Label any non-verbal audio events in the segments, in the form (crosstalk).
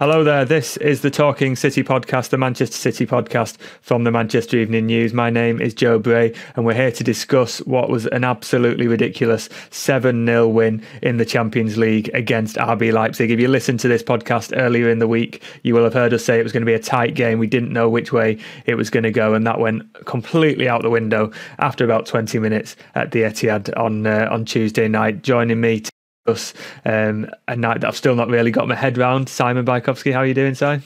Hello there. This is the Talking City podcast, the Manchester City podcast from the Manchester Evening News. My name is Joe Bray, and we're here to discuss what was an absolutely ridiculous 7 0 win in the Champions League against RB Leipzig. If you listened to this podcast earlier in the week, you will have heard us say it was going to be a tight game. We didn't know which way it was going to go, and that went completely out the window after about 20 minutes at the Etihad on, uh, on Tuesday night. Joining me us um, a night that I've still not really got my head round. Simon Bajkowski, how are you doing, Si?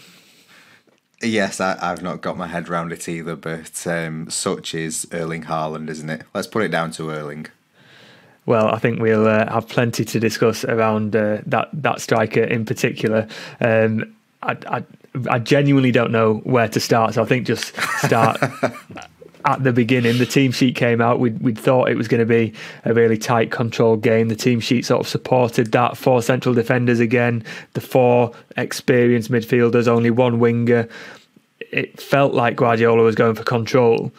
Yes, I, have not got my head round it either, but um, such is Erling Haaland, isn't it? Let's put it down to Erling. Well, I think we'll uh, have plenty to discuss around uh, that that striker in particular. Um, I, I, I genuinely don't know where to start, so I think just start (laughs) at the beginning. The team sheet came out. We'd, we'd thought it was going to be a really tight, controlled game. The team sheet sort of supported that. Four central defenders again, the four experienced midfielders, only one winger. It felt like Guardiola was going for control.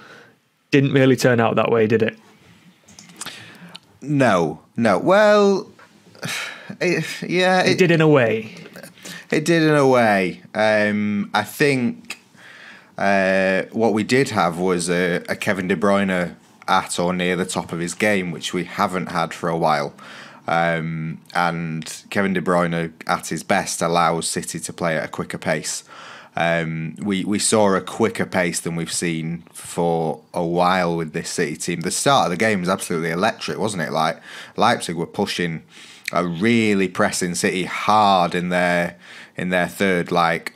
Didn't really turn out that way, did it? No, no. Well, (sighs) it, yeah, it, it, did in a way. It did in a way. Um, I think uh, what we did have was a, a, Kevin De Bruyne at or near the top of his game, which we haven't had for a while. Um, and Kevin De Bruyne at his best allows City to play at a quicker pace. Um, we we saw a quicker pace than we've seen for a while with this City team. The start of the game was absolutely electric, wasn't it? Like Leipzig were pushing, a really pressing City hard in their in their third, like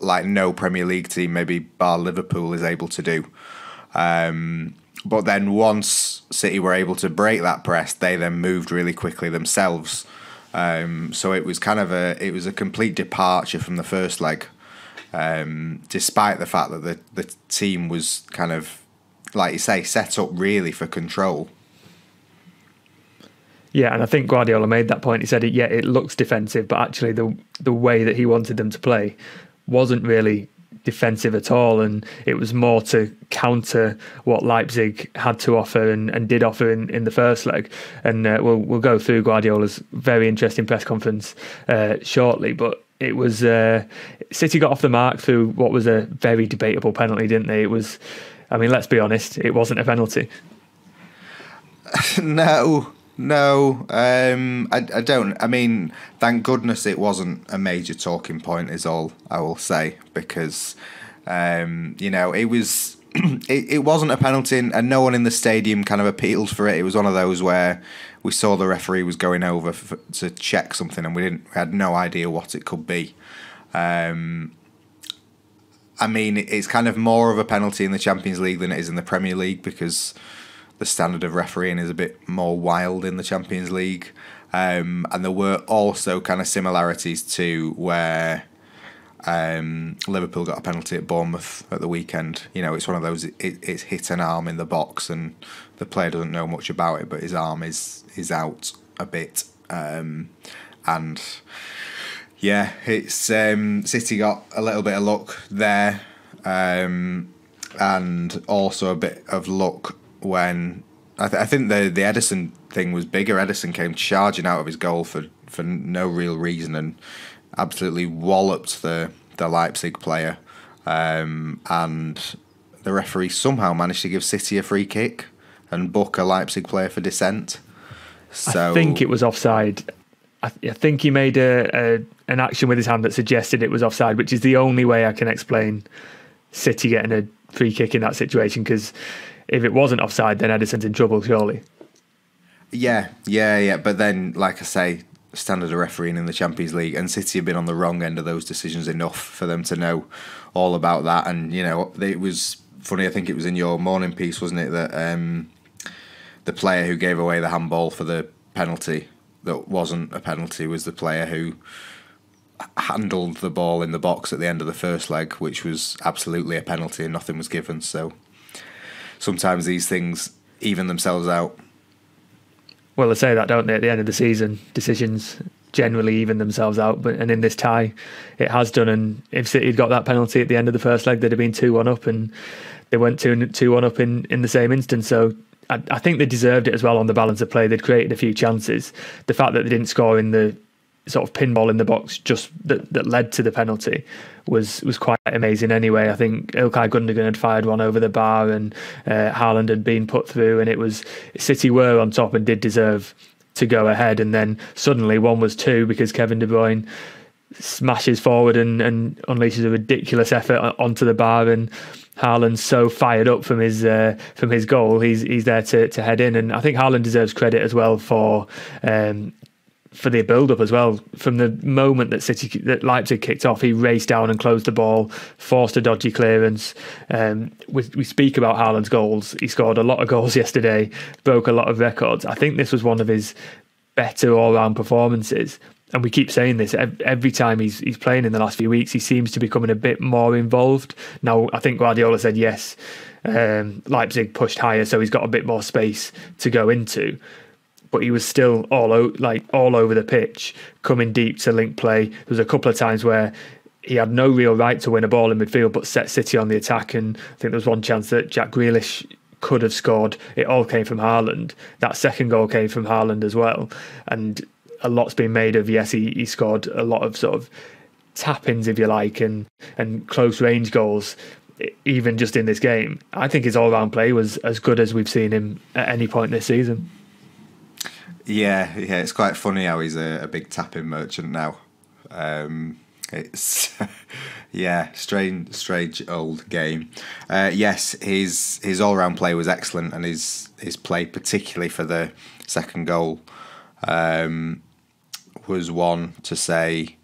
like no Premier League team, maybe bar Liverpool, is able to do. Um, but then once City were able to break that press, they then moved really quickly themselves. Um, so it was kind of a it was a complete departure from the first leg, um, despite the fact that the the team was kind of like you say set up really for control. Yeah, and I think Guardiola made that point. He said, "Yeah, it looks defensive, but actually the the way that he wanted them to play wasn't really defensive at all, and it was more to counter what Leipzig had to offer and, and did offer in, in the first leg. And uh, we'll we'll go through Guardiola's very interesting press conference uh, shortly, but. It was uh, City got off the mark through what was a very debatable penalty, didn't they? It was, I mean, let's be honest, it wasn't a penalty. (laughs) no, no, um, I, I don't. I mean, thank goodness it wasn't a major talking point, is all I will say, because, um, you know, it was. (clears throat) it, it wasn't a penalty, and no one in the stadium kind of appealed for it. It was one of those where we saw the referee was going over to check something, and we didn't. We had no idea what it could be. Um, I mean, it's kind of more of a penalty in the Champions League than it is in the Premier League because the standard of refereeing is a bit more wild in the Champions League. Um, and there were also kind of similarities to where um, Liverpool got a penalty at Bournemouth at the weekend. You know, it's one of those. It, it's hit an arm in the box, and the player doesn't know much about it, but his arm is is out a bit. Um, and yeah, it's um, City got a little bit of luck there, um, and also a bit of luck when I, th- I think the the Ederson thing was bigger. Ederson came charging out of his goal for, for no real reason and absolutely walloped the the Leipzig player, um, and the referee somehow managed to give City a free kick and book a Leipzig player for dissent. So I think it was offside. I, th- I think he made a, a an action with his hand that suggested it was offside, which is the only way I can explain City getting a free kick in that situation because if it wasn't offside, then Ederson's in trouble, surely. Yeah, yeah, yeah. But then, like I say, standard of refereeing in the Champions League, and City have been on the wrong end of those decisions enough for them to know all about that. And you know, it was funny. I think it was in your morning piece, wasn't it, that um, the player who gave away the handball for the penalty that wasn't a penalty was the player who handled the ball in the box at the end of the first leg, which was absolutely a penalty and nothing was given. So sometimes these things even themselves out. Well, they say that, don't they? At the end of the season, decisions generally even themselves out. But and in this tie, it has done. And if City had got that penalty at the end of the first leg, they'd have been two one up, and they went two two one up in in the same instance. So. I, I think they deserved it as well on the balance of play. They'd created a few chances. The fact that they didn't score in the sort of pinball in the box just that, that led to the penalty was was quite amazing anyway. I think Ilkay Gundogan had fired one over the bar and uh, Haaland had been put through and it was City were on top and did deserve to go ahead and then suddenly one was two because Kevin De Bruyne smashes forward and, and unleashes a ridiculous effort onto the bar and Haaland's so fired up from his uh, from his goal. He's he's there to, to head in, and I think Haaland deserves credit as well for um, for the build up as well. From the moment that City that Leipzig kicked off, he raced down and closed the ball, forced a dodgy clearance. Um, we, we speak about Haaland's goals. He scored a lot of goals (laughs) yesterday, broke a lot of records. I think this was one of his better all round performances and we keep saying this every time he's he's playing in the last few weeks. He seems to be becoming a bit more involved. Now, I think Guardiola said yes. Um, Leipzig pushed higher, so he's got a bit more space to go into. But he was still all o- like all over the pitch, coming deep to link play. There was a couple of times where he had no real right to win a ball in midfield, but set City on the attack. And I think there was one chance that Jack Grealish could have scored. It all came from Haaland. That second goal came from Haaland as well. And a lot's been made of. Yes, he, he scored a lot of sort of tap ins, if you like, and and close range goals. Even just in this game, I think his all round play was as good as we've seen him at any point this season. Yeah, yeah, it's quite funny how he's a, a big tapping merchant now. Um, it's (laughs) yeah, strange, strange old game. Uh, yes, his his all round play was excellent, and his his play, particularly for the second goal, um, was one to say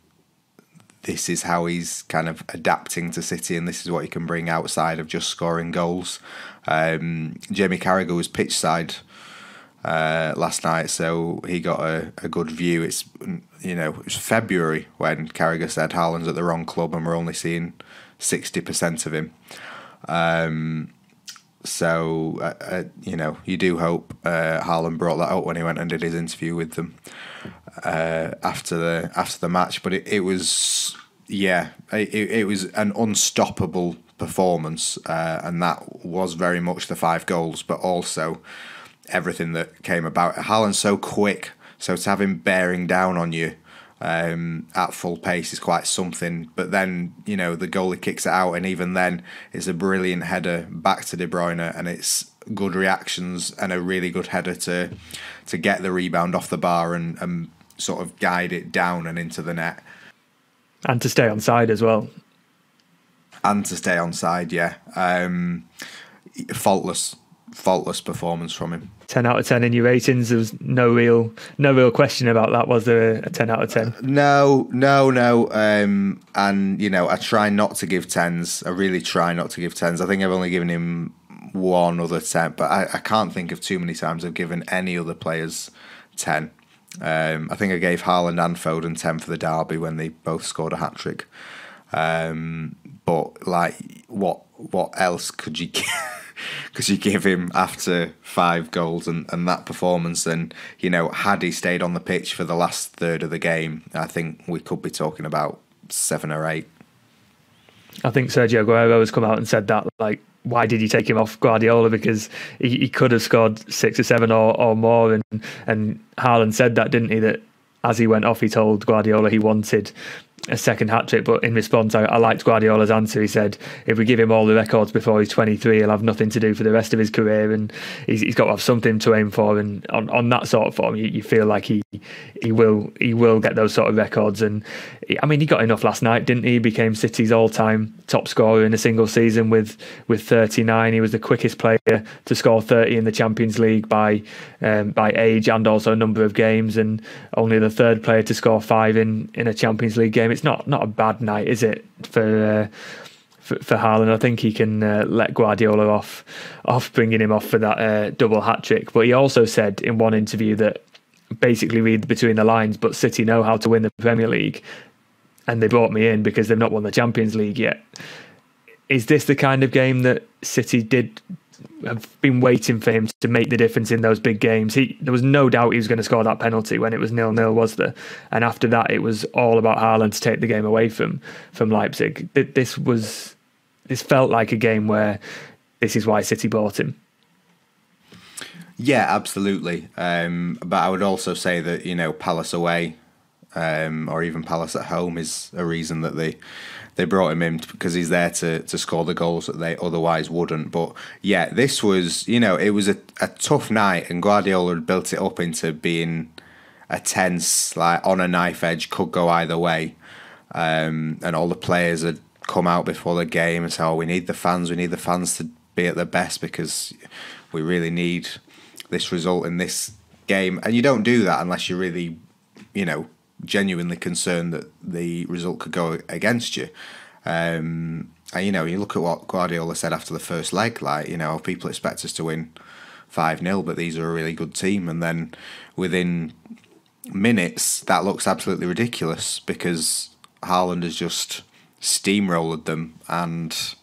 this is how he's kind of adapting to City and this is what he can bring outside of just scoring goals. Um, Jamie Carragher was pitch side uh, last night, so he got a, a good view. It's you know it was February when Carragher said Haaland's at the wrong club and we're only seeing sixty percent of him. Um, so uh, uh, you know you do hope uh, brought that up when he went and did his interview with them uh, after the after the match. But it, it was yeah, it, it was an unstoppable performance, uh, and that was very much the five goals, but also everything that came about. Haaland's so quick, so to have him bearing down on you um, at full pace is quite something. But then you know the goalie kicks it out, and even then it's a brilliant header back to De Bruyne, and it's good reactions and a really good header to to get the rebound off the bar and, and sort of guide it down and into the net. And to stay on side as well. And to stay on side, yeah. Um, faultless, faultless performance from him. 10 out of 10 in your ratings. There was no real no real question about that was there a 10 out of 10 uh, no no no um, and you know i try not to give 10s i really try not to give 10s i think i've only given him one other 10 but i, I can't think of too many times i've given any other players 10 um, I think I gave Haaland and Foden 10 for the derby when they both scored a hat trick. Um, but like, what what else could you (laughs) could you give him after five goals and, and that performance? And you know, had he stayed on the pitch for the last third of the game, I think we could be talking about seven or eight. I think Sergio Aguero has come out and said that like why did you take him off Guardiola? Because he, he could have scored six or seven or, or more. And, and Haaland said that, didn't he? That as he went off, he told Guardiola he wanted a second hat trick. But in response, I, I, liked Guardiola's answer. He said, if we give him all the records before he's 23, he'll have nothing to do for the rest of his career, and he's, he's got to have something to aim for. And on, on that sort of form, you, you feel like he he will he will get those sort of records. And I mean, he got enough last night, didn't he? He became City's all-time top scorer in a single season with with 39. He was the quickest player to score 30 in the Champions League by um, by age and also number of games, and only the third player to score five in in a Champions League game. It's not not a bad night, is it for? Uh, for, for I think he can uh, let Guardiola off, off bringing him off for that uh, double hat trick. But he also said in one interview that basically read between the lines, but City know how to win the Premier League, and they brought me in because they've not won the Champions League yet. Is this the kind of game that City did have been waiting for him to make the difference in those big games? He there was no doubt he was going to score that penalty when it was nil nil, was there? And after that, it was all about Haaland to take the game away from from Leipzig. This was this felt like a game where this is why City bought him. Yeah, absolutely. Um, but I would also say that you know Palace away um, or even Palace at home is a reason that they they brought him in because he's there to, to score the goals that they otherwise wouldn't. But yeah, this was, you know, it was a, a tough night, and Guardiola had built it up into being a tense, like on a knife edge, could go either way. Um, and all the players had come out before the game and said, oh, we need the fans, we need the fans to be at their best because we really need this result in this game. And you don't do that unless you're really, you know, genuinely concerned that the result could go against you. Um, and you know, you look at what Guardiola said after the first leg, like you know, people expect us to win five 0 but these are a really good team, and then within minutes that looks absolutely ridiculous because Haaland has just steamrolled them and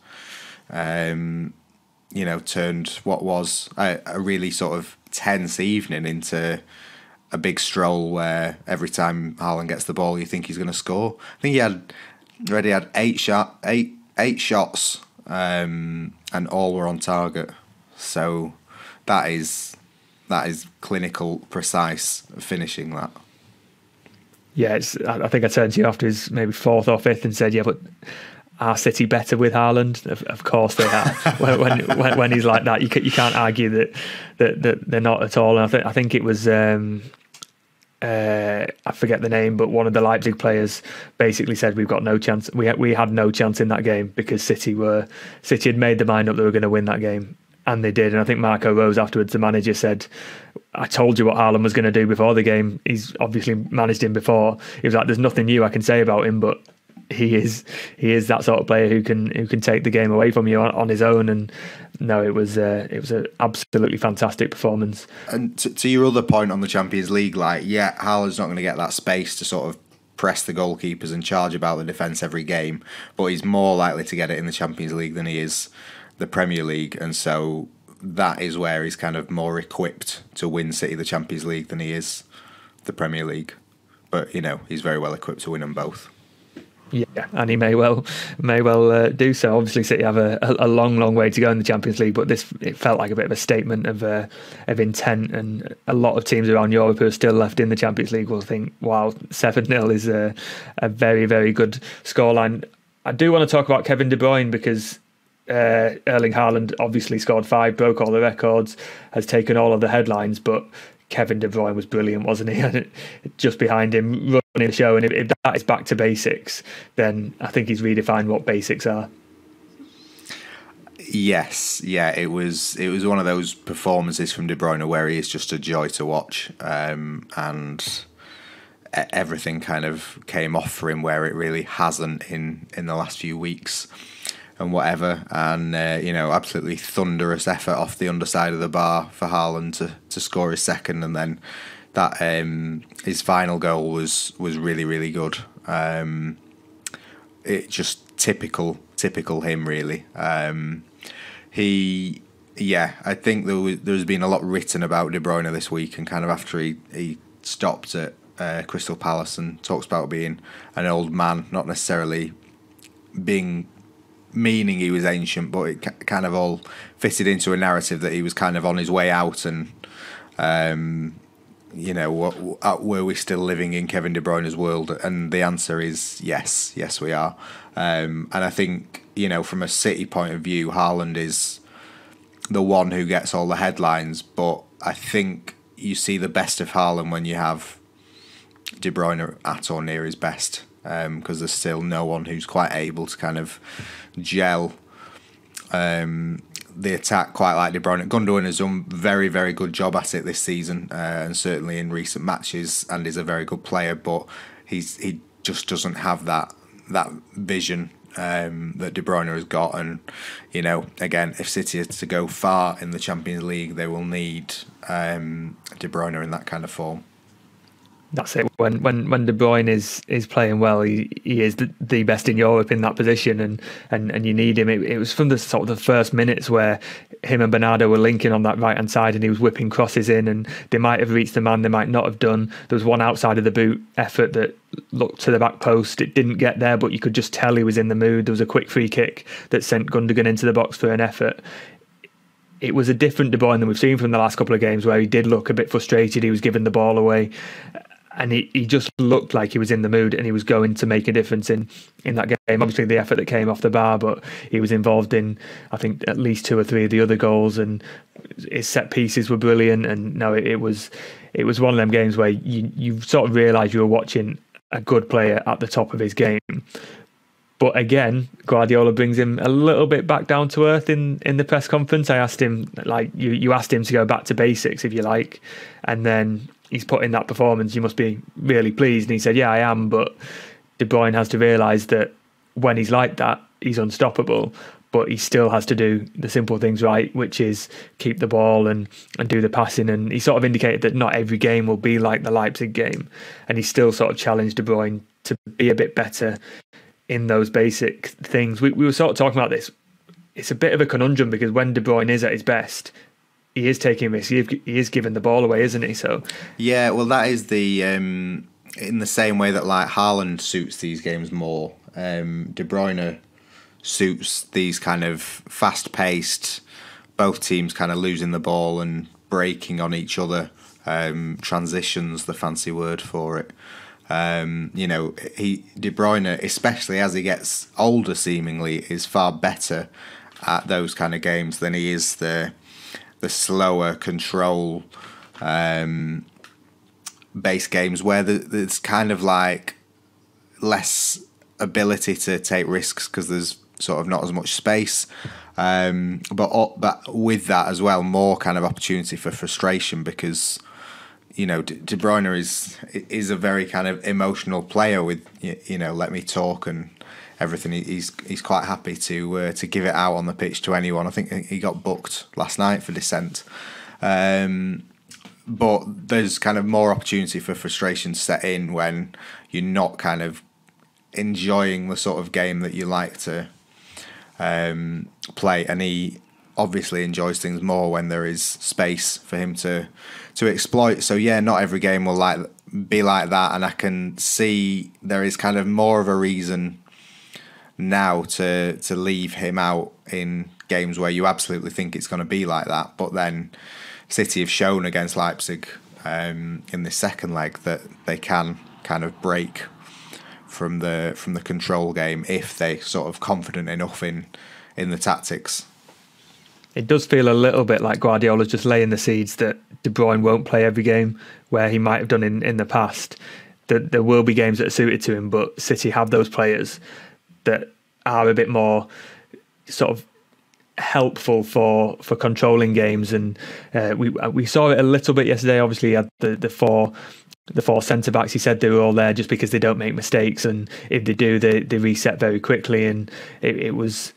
um, you know turned what was a, a really sort of tense evening into a big stroll where every time Haaland gets the ball, you think he's going to score. I think he had already had eight shot, eight eight shots, um, and all were on target. So that is that is clinical, precise finishing. That. Yeah. I think I turned to you after his maybe fourth or fifth and said, "Yeah, but are City better with Haaland? Of, of course they are. (laughs) when, when, when he's like that, you you can't argue that, that that they're not at all. And I think I think it was um, uh, I forget the name, but one of the Leipzig players basically said we've got no chance. We had, we had no chance in that game because City were City had made the mind up they were going to win that game, and they did. And I think Marco Rose afterwards, the manager said, "I told you what Haaland was going to do before the game. He's obviously managed him before. He was like, there's nothing new I can say about him, but he is he is that sort of player who can who can take the game away from you on, on his own. And no, it was uh, it was an absolutely fantastic performance. And to, to, your other point on the Champions League, like yeah, Haaland's not going to get that space to sort of press the goalkeepers and charge about the defence every game, but he's more likely to get it in the Champions League than he is the Premier League, and so that is where he's kind of more equipped to win City the Champions League than he is the Premier League. But you know, he's very well equipped to win them both. Yeah, and he may well may well uh, do so. Obviously, City have a, a, long, long way to go in the Champions League, but this it felt like a bit of a statement of uh, of intent. And a lot of teams around Europe who are still left in the Champions League will think, "Wow, seven 0 is a, a very, very good scoreline." I do want to talk about Kevin De Bruyne because uh, Erling Haaland obviously scored five, broke all the records, has taken all of the headlines, but Kevin De Bruyne was brilliant, wasn't he? (laughs) Just behind him, running the show. And if, if that is back to basics, then I think he's redefined what basics are. Yes, yeah, it was it was one of those performances from De Bruyne where he is just a joy to watch, um, and everything kind of came off for him where it really hasn't in in the last few weeks and whatever. And uh, you know, absolutely thunderous effort off the underside of the bar for Haaland to, to score his second, and then that um, his final goal was was really really good. Um, it just typical typical him really. Um, he yeah, I think there was, there's been a lot written about De Bruyne this week, and kind of after he he stopped at uh, Crystal Palace and talks about being an old man, not necessarily being meaning he was ancient, but it kind of all fitted into a narrative that he was kind of on his way out, and um, you know, what, were we still living in Kevin De Bruyne's world? And the answer is yes, yes, we are. Um, and I think you know, from a City point of view, Haaland is the one who gets all the headlines, but I think you see the best of Haaland when you have De Bruyne at or near his best because um, there's still no one who's quite able to kind of gel um, the attack quite like De Bruyne. Gundogan has done very, very good job at it this season, uh, and certainly in recent matches, and is a very good player. But he's he just doesn't have that that vision um, that De Bruyne has got. And you know, again, if City is to go far in the Champions League, they will need um, De Bruyne in that kind of form that's it. When when when De Bruyne is is playing well, he, he is the, the best in Europe in that position, and and, and you need him. It, it, was from the sort of the first minutes where him and Bernardo were linking on that right hand side, and he was whipping crosses in, and they might have reached the man, they might not have done. There was one outside of the boot effort that looked to the back post. It didn't get there, but you could just tell he was in the mood. There was a quick free kick that sent Gundogan into the box for an effort it was a different De Bruyne than we've seen from the last couple of games, where he did look a bit frustrated. He was giving the ball away, and he, he just looked like he was in the mood and he was going to make a difference in, in that game. Obviously, the effort that came off the bar, but he was involved in, I think, at least two or three of the other goals, and his set pieces were brilliant. And no, it, it was it was one of them games where you you sort of realised you were watching a good player at the top of his game. But again, Guardiola brings him a little bit back down to earth in, in the press conference. I asked him, like, you, you asked him to go back to basics, if you like. And then he's put in that performance. You must be really pleased. And he said, Yeah, I am. But De Bruyne has to realise that when he's like that, he's unstoppable. But he still has to do the simple things right, which is keep the ball and, and do the passing. And he sort of indicated that not every game will be like the Leipzig game. And he still sort of challenged De Bruyne to be a bit better in those basic things. We, we were sort of talking about this. It's a bit of a conundrum because when De Bruyne is at his best, he is taking risks. He, he is giving the ball away, isn't he? So yeah, well, that is the um, in the same way that like Haaland suits these games more. Um, De Bruyne suits these kind of fast paced, both teams kind of losing the ball and breaking on each other. Um, transitions, the fancy word for it. Um, you know, he De Bruyne, especially as he gets older, seemingly is far better at those kind of games than he is the the slower control um, base games where there's kind of like less ability to take risks because there's sort of not as much space. Um, but but with that as well, more kind of opportunity for frustration because you know, De Bruyne is is a very kind of emotional player. With you know, let me talk and everything. He's he's quite happy to uh, to give it out on the pitch to anyone. I think he got booked last night for dissent. Um, but there's kind of more opportunity for frustration set in when you're not kind of enjoying the sort of game that you like to um, play, and he obviously enjoys things more when there is space for him to to exploit. So yeah, not every game will like be like that, and I can see there is kind of more of a reason now to to leave him out in games where you absolutely think it's going to be like that. But then City have shown against Leipzig um, in the second leg that they can kind of break from the from the control game if they sort of confident enough in in the tactics it does feel a little bit like Guardiola's just laying the seeds that De Bruyne won't play every game where he might have done in, in the past. That there will be games that are suited to him, but City have those players that are a bit more sort of helpful for for controlling games. And uh, we we saw it a little bit yesterday. Obviously had the the four the four centre backs he said they were all there just because they don't make mistakes. And if they do they, they reset very quickly. And it, it was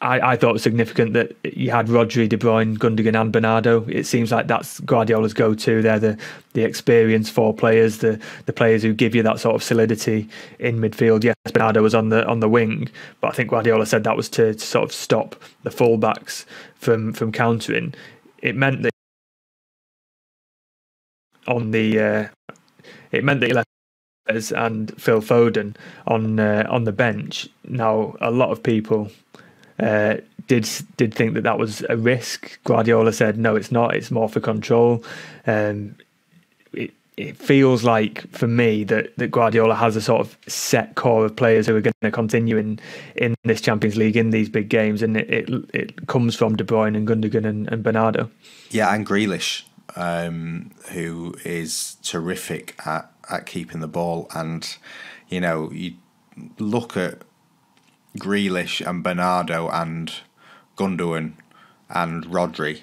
I, I thought it was significant that you had Rodri, De Bruyne, Gundogan, and Bernardo. It seems like that's Guardiola's go-to. They're the the experienced four players, the the players who give you that sort of solidity in midfield. Yes, Bernardo was on the on the wing, but I think Guardiola said that was to, to sort of stop the fullbacks from from countering. It meant that on the uh, it meant that he left and Phil Foden on uh, on the bench. Now a lot of people uh, did did think that that was a risk. Guardiola said, "No, it's not. It's more for control." Um, it it feels like for me that, that Guardiola has a sort of set core of players who are going to continue in, in this Champions League in these big games, and it it, it comes from De Bruyne and Gundogan and, and Bernardo. Yeah, and Grealish, um, who is terrific at at keeping the ball, and you know you look at Grealish and Bernardo and Gundogan and Rodri,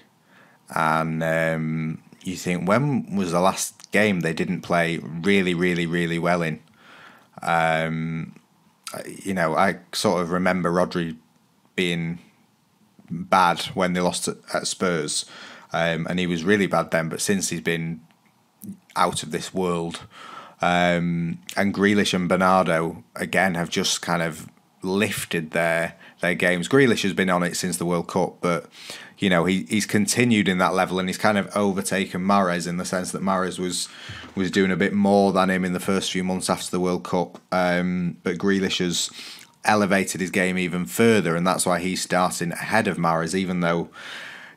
and um, you think when was the last game they didn't play really, really, really well in? Um, you know, I sort of remember Rodri being bad when they lost at, Spurs, um, and he was really bad then. But since he's been out of this world, um, and Grealish and Bernardo again have just kind of lifted their their games. Grealish has been on it since the World Cup, but you know he he's continued in that level and he's kind of overtaken Mahrez in the sense that Mahrez was was doing a bit more than him in the first few months after the World Cup. Um, but Grealish has elevated his game even further, and that's why he's starting ahead of Mahrez, even though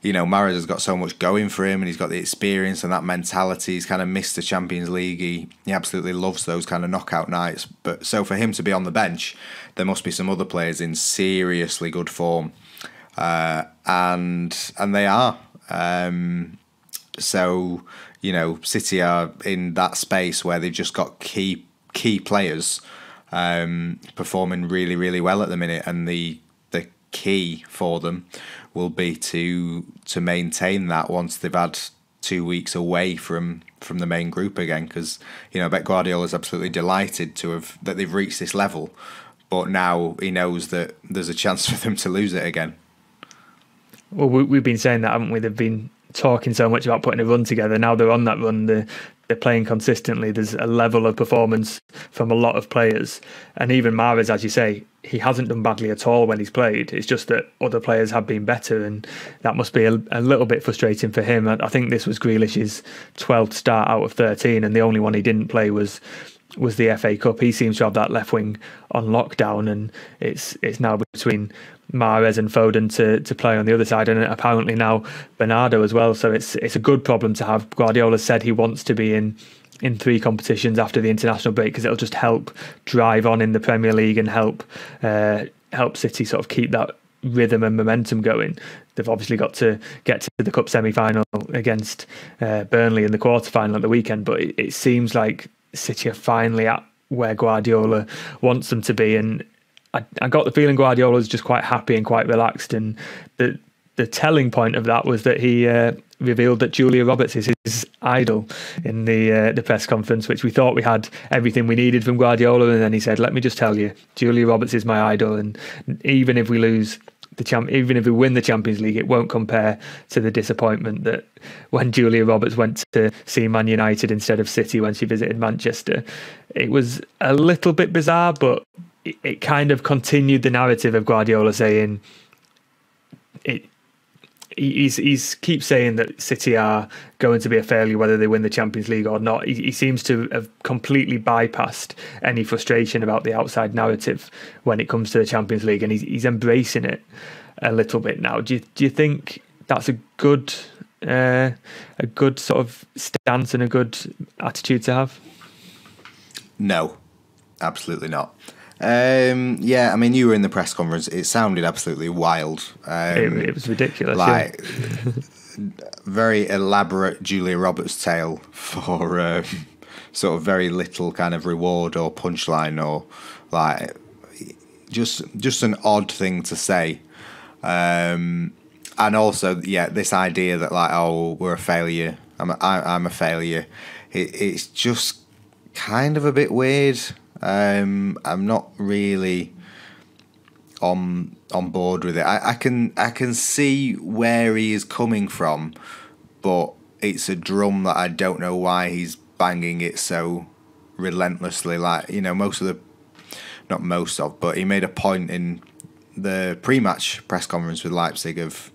you know, Mahrez has got so much going for him and he's got the experience and that mentality. He's kind of missed the Champions League. He, he absolutely loves those kind of knockout nights. But so for him to be on the bench, there must be some other players in seriously good form. Uh, and and they are. Um, so, you know, City are in that space where they've just got key key players um, performing really, really well at the minute. And the key for them will be to to maintain that once they've had two weeks away from from the main group again. Because you know, bet Guardiola is absolutely delighted to have that they've reached this level, but now he knows that there's a chance (laughs) for them to lose it again. Well, we've been saying that, haven't we? They've been talking so much about putting a run together. Now they're on that run. They're, they're playing consistently. There's a level of performance from a lot of players, and even Mahrez, as you say, he hasn't done badly at all when he's played. It's just that other players have been better, and that must be a, a little bit frustrating for him. I, I think this was Grealish's 12th start out of 13, and the only one he didn't play was was the FA Cup. He seems to have that left wing on lockdown, and it's it's now between Mahrez and Foden to, to play on the other side, and apparently now Bernardo as well. So it's it's a good problem to have. Guardiola said he wants to be in in three competitions after the international break because it'll just help drive on in the Premier League and help uh, help City sort of keep that rhythm and momentum going. They've obviously got to get to the cup semi final against uh, Burnley in the quarter final at the weekend, but it, it seems like City are finally at where Guardiola wants them to be, and I, I got the feeling Guardiola was just quite happy and quite relaxed, and the the telling point of that was that he uh, revealed that Julia Roberts is his idol in the uh, the press conference, which we thought we had everything we needed from Guardiola, and then he said, "Let me just tell you, Julia Roberts is my idol, and even if we lose." The champ, even if we win the Champions League, it won't compare to the disappointment that when Julia Roberts went to see Man United instead of City when she visited Manchester. It was a little bit bizarre, but it, it kind of continued the narrative of Guardiola saying it he's he's keeps saying that City are going to be a failure whether they win the Champions League or not. He, he, seems to have completely bypassed any frustration about the outside narrative when it comes to the Champions League, and he's he's embracing it a little bit now. Do you do you think that's a good uh, a good sort of stance and a good attitude to have? No, absolutely not. Um, yeah, I mean, you were in the press conference. It sounded absolutely wild. Um, it, it, was ridiculous. Like, yeah. very elaborate Julia Roberts tale for um, sort of very little kind of reward or punchline or like just just an odd thing to say. Um, and also, yeah, this idea that like, oh, we're a failure. I'm a, I, I'm a failure. It, it's just kind of a bit weird. Um, I'm not really on on board with it. I, I can I can see where he is coming from, but it's a drum that I don't know why he's banging it so relentlessly. Like you know, most of the not most of, but he made a point in the pre-match press conference with Leipzig of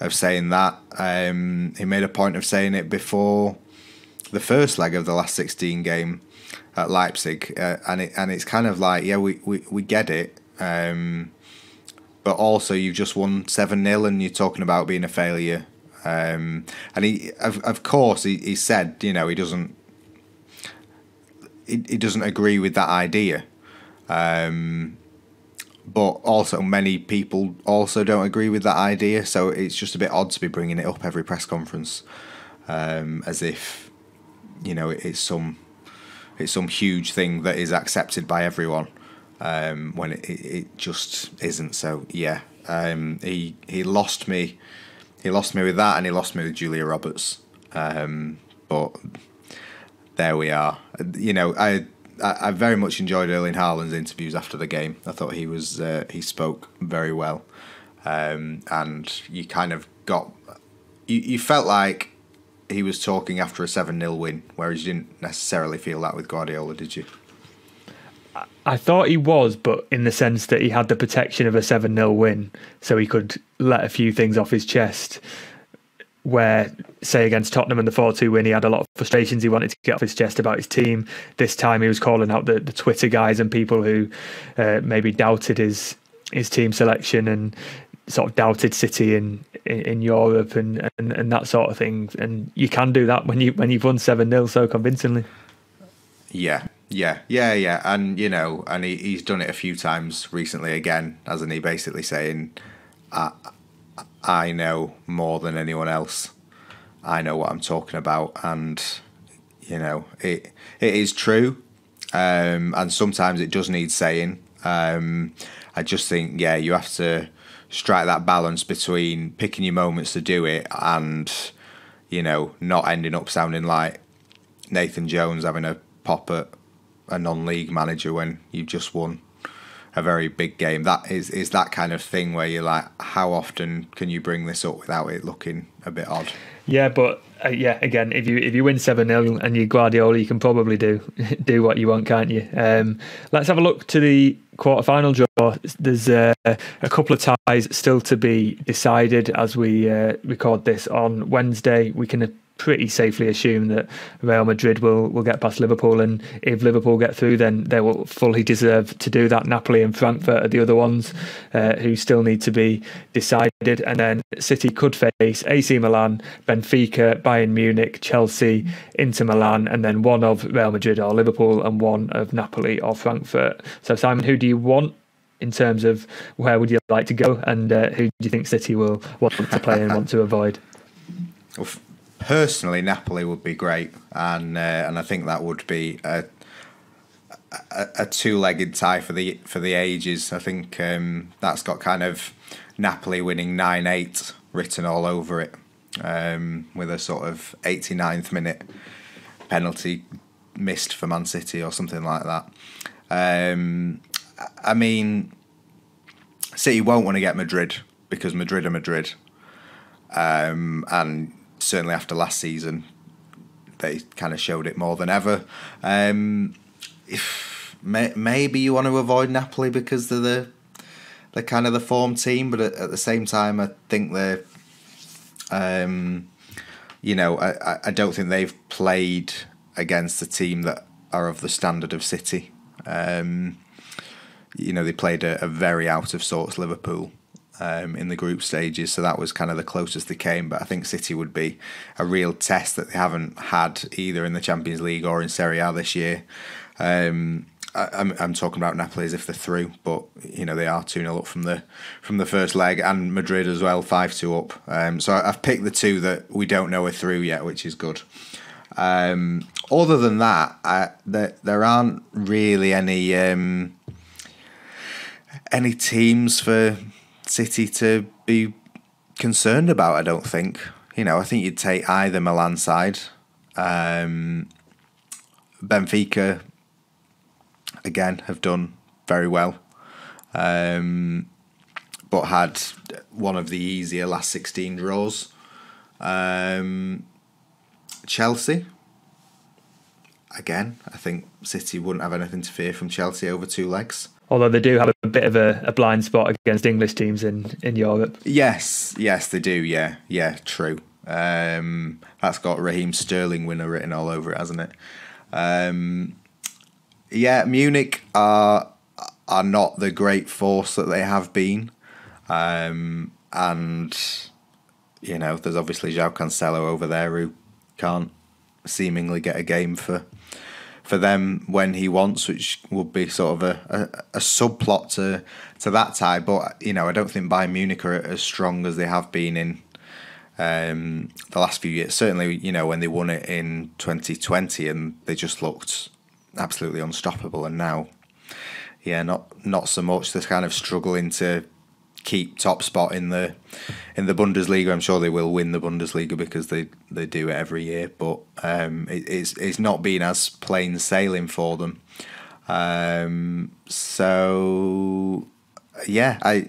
of saying that. Um, he made a point of saying it before the first leg of the last sixteen game at Leipzig, uh, and it and it's kind of like yeah, we we, we get it, um, but also you've just won seven 0 and you're talking about being a failure. Um, and he, of, of course, he, he said, you know, he doesn't, he, he doesn't agree with that idea. Um, but also many people also don't agree with that idea. So it's just a bit odd to be bringing it up every press conference, um, as if, you know, it's some it's some huge thing that is accepted by everyone um, when it, it, just isn't. So yeah, um, he he lost me. He lost me with that, and he lost me with Julia Roberts. Um, but there we are. You know, I, I, very much enjoyed Erling Haaland's interviews after the game. I thought he was uh, he spoke very well, um, and you kind of got you, you felt like he was talking after a 7 0 win, whereas you didn't necessarily feel that with Guardiola, did you? I thought he was, but in the sense that he had the protection of a 7 0 win, so he could let a few things off his chest. Where, say, against Tottenham in the 4 2 win, he had a lot of frustrations he wanted to get off his chest about his team. This time he was calling out the, the Twitter guys and people who uh, maybe doubted his his team selection and sort of doubted City in in, in Europe and, and and that sort of thing. And you can do that when you when you've won seven 0 so convincingly. Yeah, yeah, yeah, yeah, and you know, and he, he's done it a few times recently again, hasn't he? Basically saying, "I, I know more than anyone else. I know what I'm talking about," and you know, it it is true, um, and sometimes it does need saying. Um, I just think, yeah, you have to strike that balance between picking your moments to do it and, you know, not ending up sounding like Nathan Jones having a pop at a non-league manager when you've just won a very big game. That is is that kind of thing where you're like, how often can you bring this up without it looking a bit odd? Yeah, but uh, yeah, again, if you if you win seven 0 and you Guardiola, you can probably do (laughs) do what you want, can't you? Um, let's have a look to the quarter final draw. There's uh, a couple of ties still to be decided as we uh, record this on Wednesday. We can pretty safely assume that Real Madrid will, will get past Liverpool, and if Liverpool get through, then they will fully deserve to do that. Napoli and Frankfurt are the other ones uh, who still need to be decided, and then City could face AC Milan, Benfica, Bayern Munich, Chelsea, Inter Milan, and then one of Real Madrid or Liverpool, and one of Napoli or Frankfurt. So, Simon, who do you want? In terms of where would you like to go, and uh, who do you think City will want to play and want to avoid? Personally, Napoli would be great, and uh, and I think that would be a a, a two-legged tie for the for the ages. I think um, that's got kind of Napoli winning nine eight written all over it, um, with a sort of 89th minute penalty missed for Man City or something like that. Um, I mean, City won't want to get Madrid because Madrid are Madrid, um, and certainly after last season, they kind of showed it more than ever. Um, if may, maybe you want to avoid Napoli because they're the they're kind of the form team, but at, at the same time, I think they're, um, you know, I, I don't think they've played against a team that are of the standard of City. Um, you know, they played a, a very out of sorts Liverpool um, in the group stages, so that was kind of the closest they came. But I think City would be a real test that they haven't had either in the Champions League or in Serie A this year. Um, I, am I'm talking about Napoli as if they're through, but you know they are two 0 up from the from the first leg, and Madrid as well, five two up. Um, so I've picked the two that we don't know are through yet, which is good. Um, other than that, I, there there aren't really any um, any teams for City to be concerned about. I don't think. You know, I think you'd take either Milan side. Um, Benfica, again, have done very well, um, but had one of the easier last 16 draws. Um, Chelsea, again, I think City wouldn't have anything to fear from Chelsea over two legs although they do have a bit of a, a, blind spot against English teams in, in Europe. Yes, yes, they do. Yeah, yeah, true. Um, that's got Raheem Sterling winner written all over it, hasn't it? Um, yeah, Munich are are not the great force that they have been, um, and you know, there's obviously João Cancelo over there who can't seemingly get a game for for them when he wants, which would be sort of a, a, a, subplot to to that tie. But you know, I don't think Bayern Munich are as strong as they have been in um, the last few years. Certainly, you know, when they won it in 2020, and they just looked absolutely unstoppable. And now, yeah, not not so much. They're kind of struggling to keep top spot in the in the Bundesliga. I'm sure they will win the Bundesliga because they, they do it every year. But um, it, it's it's not been as plain sailing for them. Um, so yeah, I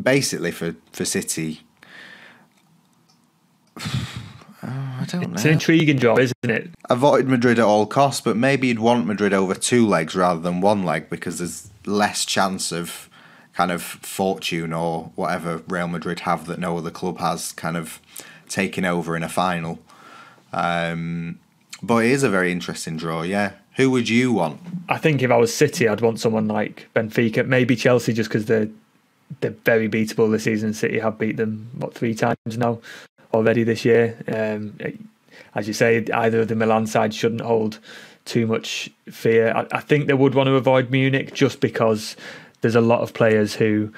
basically for for City. Oh, (sighs) I don't it's know. an intriguing job, isn't it? Avoid Madrid at all costs, but maybe you'd want Madrid over two legs rather than one leg because there's less chance of kind of fortune or whatever Real Madrid have that no other club has kind of taken over in a final. Um, but it is a very interesting draw, yeah. Who would you want? I think if I was City, I'd want someone like Benfica, maybe Chelsea, just because they're they're very beatable this season. City have beat them what three times now already this year. Um, as you say, either of the Milan side shouldn't hold too much fear. I, I think they would want to avoid Munich just because there's a lot of players who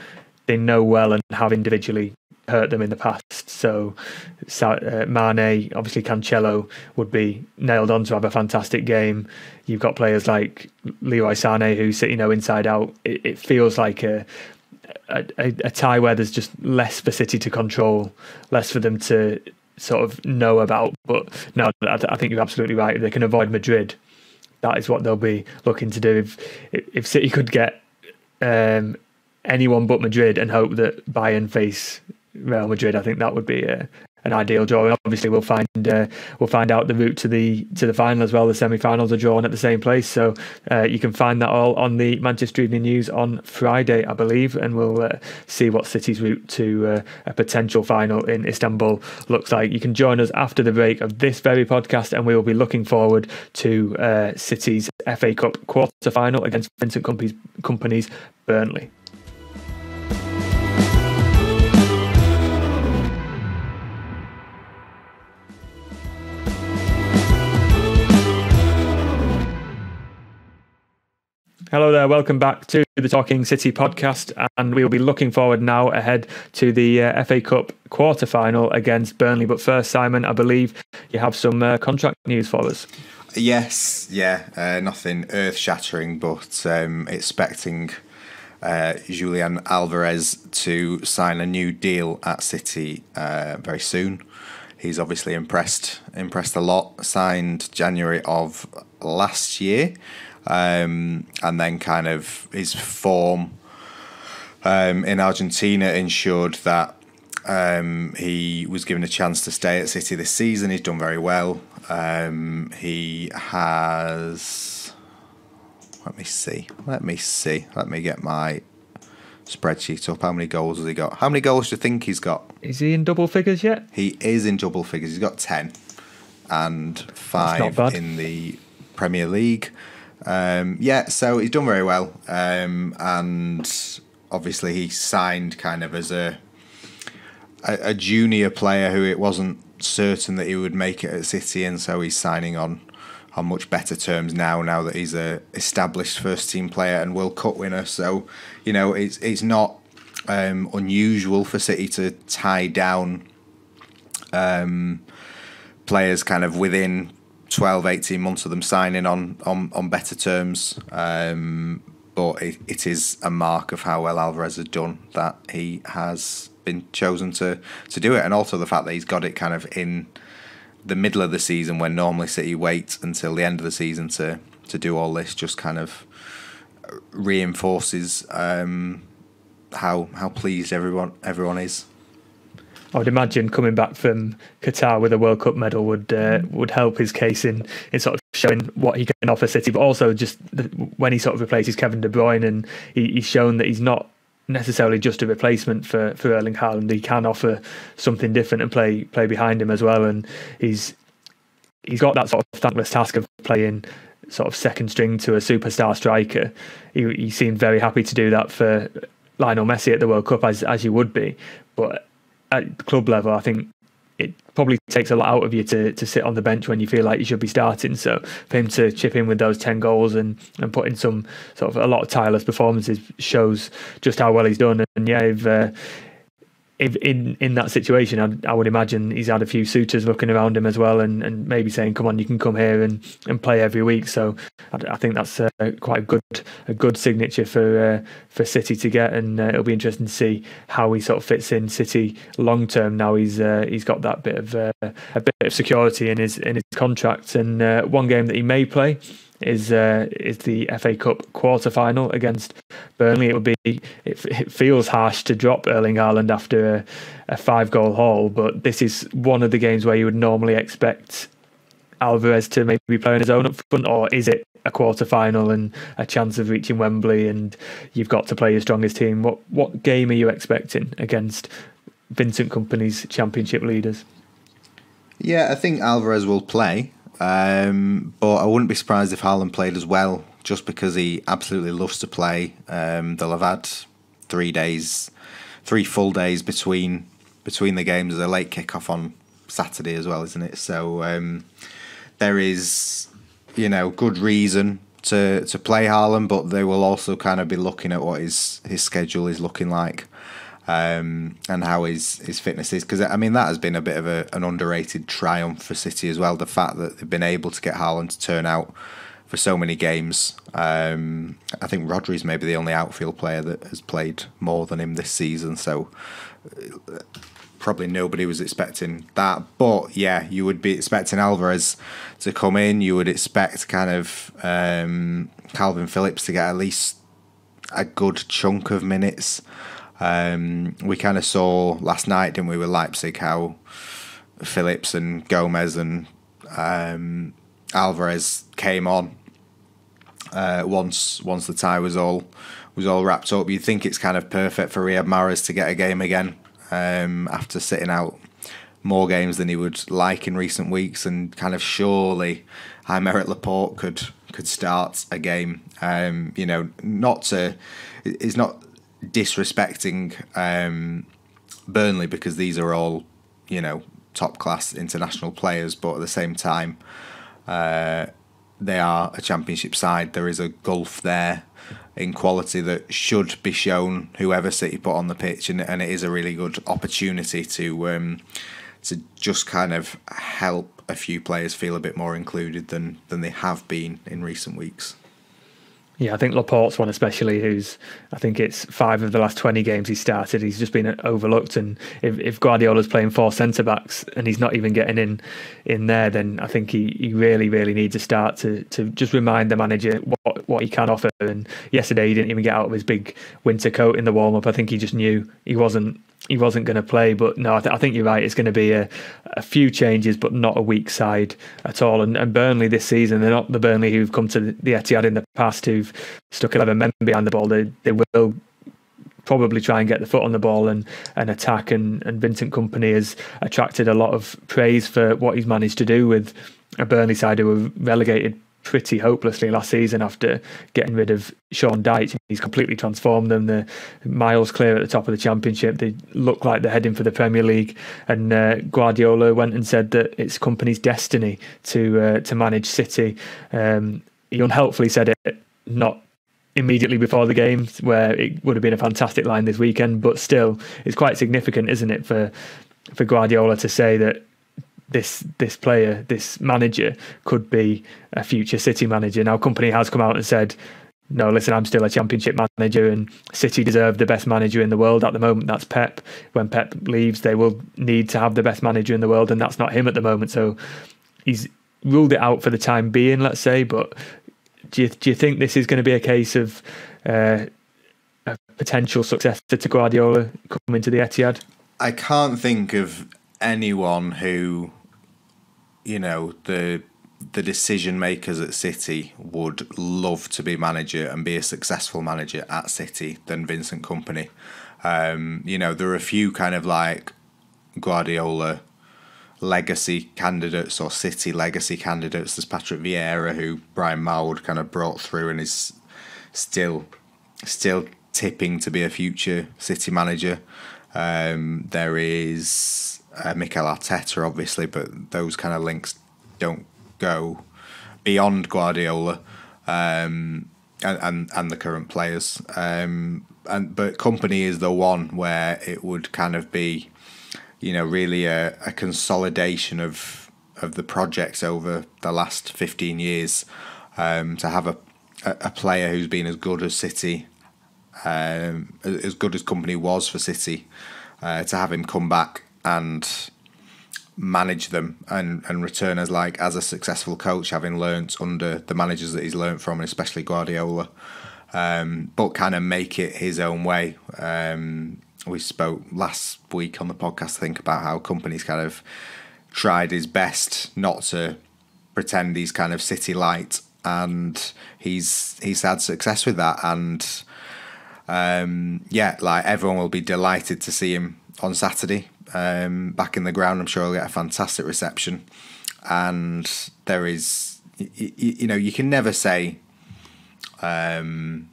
they know well and have individually hurt them in the past. So uh, Mane, obviously Cancelo would be nailed on to have a fantastic game. You've got players like Leroy Sané who City know inside out. It, it feels like a, a, a tie where there's just less for City to control, less for them to sort of know about. But no, I, think you're absolutely right. If they can avoid Madrid, that is what they'll be looking to do. If if City could get um, anyone but Madrid and hope that Bayern face Real Madrid, I think that would be a, an ideal draw. Obviously, we'll find uh, we'll find out the route to the to the final as well. The semi-finals are drawn at the same place, so uh, you can find that all on the Manchester Evening News on Friday, I believe, and we'll uh, see what City's route to uh, a potential final in Istanbul looks like. You can join us after the break of this very podcast, and we will be looking forward to uh, City's FA Cup quarter final against Vincent Kompany's, Kompany's Burnley. Hello there, welcome back to the Talking City podcast, and we'll be looking forward now ahead to the uh, FA Cup quarter final against Burnley. But first, Simon, I believe you have some uh, contract news for us. Yes, yeah, uh, nothing earth shattering, but um, expecting uh, Julian Alvarez to sign a new deal at City uh, very soon. He's obviously impressed, impressed a lot. Signed January of last year um, and then kind of his form um, in Argentina ensured that um, he was given a chance to stay at City this season. He's done very well. Um, he has. Let me see. Let me see. Let me get my spreadsheet up. How many goals has he got? How many goals do you think he's got? Is he in double figures yet? He is in double figures. He's got 10 and 5 in the Premier League. Um, yeah, so he's done very well, um, and obviously he signed kind of as a, a, a junior player who it wasn't certain that he would make it at City, and so he's signing on on much better terms now. Now that he's a established first team player and World Cup winner, so you know it's it's not um, unusual for City to tie down um, players kind of within 12, 18 months of them signing on on, on better terms. Um, but it, it is a mark of how well Alvarez has done that he has been chosen to, to do it, and also the fact that he's got it kind of in the middle of the season when normally City wait until the end of the season to to do all this just kind of reinforces um, how how pleased everyone everyone is. I would imagine coming back from Qatar with a World Cup medal would uh, would help his case in, in sort of showing what he can offer City, but also just when he sort of replaces Kevin De Bruyne and he, he's shown that he's not necessarily just a replacement for, for Erling Haaland. He can offer something different and play play behind him as well. And he's he's got that sort of thankless task of playing sort of second string to a superstar striker. He, he seemed very happy to do that for Lionel Messi at the World Cup, as as you would be. But at club level, I think it probably takes a lot out of you to, to sit on the bench when you feel like you should be starting. So for him to chip in with those 10 goals and, and put in some sort of a lot of tireless performances shows just how well he's done. And yeah, if, uh, if in in that situation, I'd, I would imagine he's had a few suitors looking around him as well, and, and maybe saying, "Come on, you can come here and, and play every week." So I, I think that's uh, quite a good a good signature for uh, for City to get, and uh, it'll be interesting to see how he sort of fits in City long term. Now he's uh, he's got that bit of uh, a bit of security in his in his contract, and one game that he may play is uh, is the FA Cup quarter final against Burnley. It would be it, it feels harsh to drop Erling Haaland after a, a, five goal haul, but this is one of the games where you would normally expect Alvarez to maybe be playing his own up front, or is it a quarter final and a chance of reaching Wembley and you've got to play your strongest team? What what game are you expecting against Vincent Kompany's Championship leaders? Yeah, I think Alvarez will play. Um, but I wouldn't be surprised if Haaland played as well, just because he absolutely loves to play. Um, they'll have had three days three full days between between the games. There's a late kickoff on Saturday as well, isn't it? So um, there is, you know, good reason to to play Haaland, but they will also kind of be looking at what his his schedule is looking like. Um, and how his, his fitness is because I mean that has been a bit of a, an underrated triumph for City as well. The fact that they've been able to get Haaland to turn out for so many games. Um, I think Rodri's maybe the only outfield player that has played more than him this season. So uh, probably nobody was expecting that. But yeah, you would be expecting Alvarez to come in. You would expect kind of um, Kalvin Phillips to get at least a good chunk of minutes. Um, we kind of saw last night, didn't we, with Leipzig, how Phillips and Gomez and um, Alvarez came on uh, once once the tie was all was all wrapped up. You'd think it's kind of perfect for Riyad Mahrez to get a game again um, after sitting out more games than he would like in recent weeks, and kind of surely Aymeric Laporte could could start a game. Um, you know, not to is not disrespecting um, Burnley because these are all you know top class international players, but at the same time. Uh, they are a championship side. There is a gulf there in quality that should be shown whoever City put on the pitch, and, and it is a really good opportunity to um, to just kind of help a few players feel a bit more included than than they have been in recent weeks. Yeah, I think Laporte's one especially, who's I think it's five of the last twenty games he started. He's just been overlooked, and if, if Guardiola's playing four centre backs and he's not even getting in in there, then I think he, he really really needs to start to to just remind the manager what what he can offer. And yesterday he didn't even get out of his big winter coat in the warm up. I think he just knew he wasn't he wasn't going to play. But no, I, th- I, think you're right. It's going to be a, a, few changes, but not a weak side at all. And, and, Burnley this season, they're not the Burnley who've come to the Etihad in the past who've stuck 11 men behind the ball. They, they will probably try and get the foot on the ball and, and attack. And, and Vincent Kompany has attracted a lot of praise for what he's managed to do with a Burnley side who were relegated pretty hopelessly last season after getting rid of Sean Dyche. He's completely transformed them. They're miles clear at the top of the championship. They look like they're heading for the Premier League. And uh, Guardiola went and said that it's Kompany's destiny to uh, to manage City. Um, he unhelpfully said it not immediately before the game, where it would have been a fantastic line this weekend. But still, it's quite significant, isn't it, for for Guardiola to say that this this player, this manager, could be a future City manager. Now, Kompany has come out and said, "No, listen, I'm still a Championship manager, and City deserve the best manager in the world at the moment. That's Pep. When Pep leaves, they will need to have the best manager in the world, and that's not him at the moment. So he's ruled it out for the time being, let's say. But do you do you think this is going to be a case of uh, a potential successor to Guardiola coming to the Etihad? I can't think of anyone who you know the the decision makers at City would love to be manager and be a successful manager at City than Vincent Kompany. Um, you know, there are a few kind of like Guardiola legacy candidates or City legacy candidates. There's Patrick Vieira, who Brian Marwood kind of brought through and is still still tipping to be a future City manager. Um, there is uh, Mikel Arteta, obviously, but those kind of links don't go beyond Guardiola um, and, and, and the current players. Um, and but Kompany is the one where it would kind of be, you know, really a, a consolidation of of the projects over the last fifteen years. Um, to have a, a, a player who's been as good as City, um, as good as Kompany was for City, uh, to have him come back and manage them and, and return as like as a successful coach, having learnt under the managers that he's learnt from, and especially Guardiola, um, but kind of make it his own way. Um, we spoke last week on the podcast, I think, about how Kompany's kind of tried his best not to pretend he's kind of city light, and he's he's had success with that. And um, yeah, like everyone will be delighted to see him on Saturday um, back in the ground. I'm sure he'll get a fantastic reception. And there is, you, you know, you can never say, um,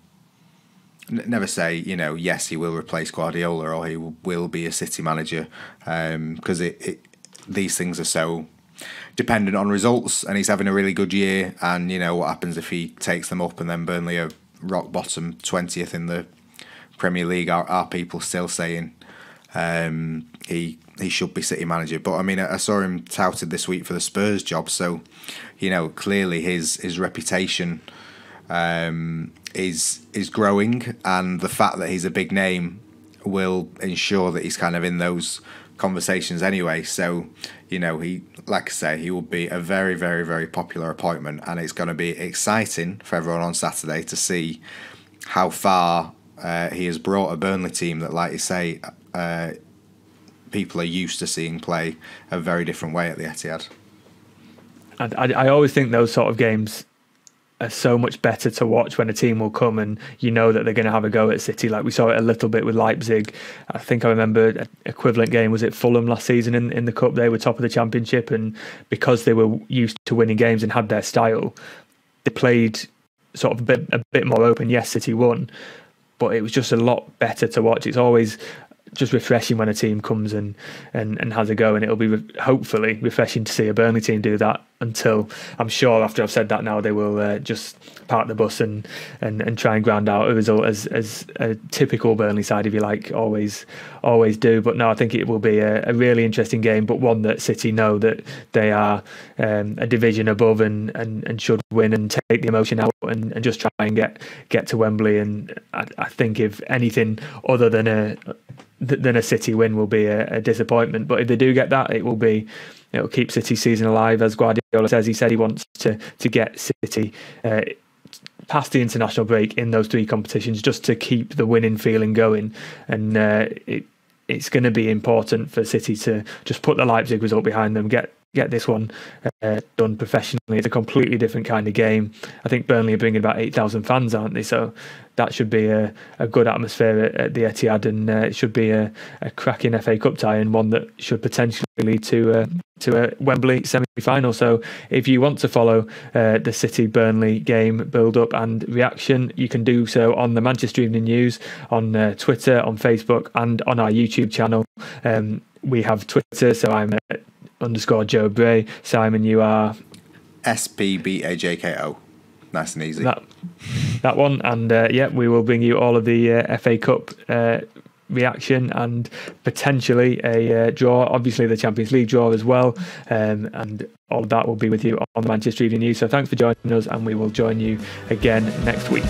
never say you know yes he will replace Guardiola or he will be a City manager because um, it, it these things are so dependent on results and he's having a really good year and you know what happens if he takes them up and then Burnley are rock bottom 20th in the Premier League? Are, are people still saying um, he he should be City manager? But I mean I saw him touted this week for the Spurs job so you know clearly his his reputation um, is is growing, and the fact that he's a big name will ensure that he's kind of in those conversations anyway. So, you know, he like I say, he will be a very, very, very popular appointment, and it's going to be exciting for everyone on Saturday to see how far uh, he has brought a Burnley team that, like you say, uh, people are used to seeing play a very different way at the Etihad. I, I always think those sort of games are so much better to watch when a team will come and you know that they're going to have a go at City. Like we saw it a little bit with Leipzig. I think I remember an equivalent game was it Fulham last season in, in the cup. They were top of the championship, and because they were used to winning games and had their style, they played sort of a bit a bit more open. Yes, City won, but it was just a lot better to watch. It's always just refreshing when a team comes and, and, and has a go, and it'll be re- hopefully refreshing to see a Burnley team do that. Until I'm sure after I've said that now, they will uh, just park the bus and, and, and try and ground out a result as as a typical Burnley side, if you like, always always do. But no, I think it will be a, a really interesting game, but one that City know that they are um, a division above and, and, and should win and take the emotion out and, and just try and get get to Wembley. And I, I think if anything other than a than a City win will be a, a, disappointment. But if they do get that, it will be it'll keep City's season alive. As Guardiola says, he said he wants to to get City. Uh, past the international break in those three competitions just to keep the winning feeling going and uh, it, it's going to be important for City to just put the Leipzig result behind them, get get this one uh, done professionally. It's a completely different kind of game. I think Burnley are bringing about 8,000 fans, aren't they? So that should be a, a good atmosphere at, at the Etihad and uh, it should be a, a cracking FA Cup tie and one that should potentially lead to, uh, to a Wembley semi final. So if you want to follow uh, the City Burnley game build up and reaction, you can do so on the Manchester Evening News, on uh, Twitter, on Facebook, and on our YouTube channel. Um, we have Twitter, so I'm underscore Joe Bray. Simon, you are S P B A J K O. Nice and easy. That that one, and uh, yeah, we will bring you all of the uh, FA Cup. Uh, reaction and potentially a uh, draw obviously the champions league draw as well um, and all of that will be with you on the manchester evening news so thanks for joining us and we will join you again next week